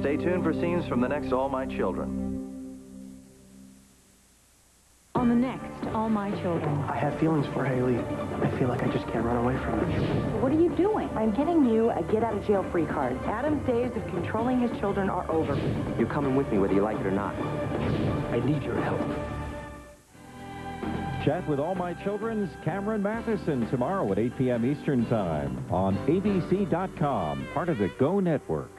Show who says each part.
Speaker 1: Stay tuned for scenes from the next All My Children.
Speaker 2: On the next, All My Children.
Speaker 3: I have feelings for Hayley. I feel like I just can't run away from it.
Speaker 2: What are you doing?
Speaker 4: I'm getting you a get-out-of-jail-free card. Adam's days of controlling his children are over.
Speaker 5: You're coming with me whether you like it or not.
Speaker 3: I need your help.
Speaker 6: Chat with All My Children's Cameron Mathison tomorrow at 8 p.m. Eastern Time on ABC.com, part of the Go Network.